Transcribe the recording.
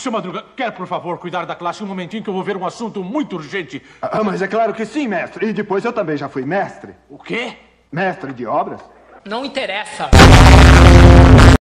Seu Madruga, quer por favor cuidar da classe um momentinho que eu vou ver um assunto muito urgente? Ah, ah, mas é claro que sim, mestre. E depois eu também já fui mestre. O quê? Mestre de obras? Não interessa.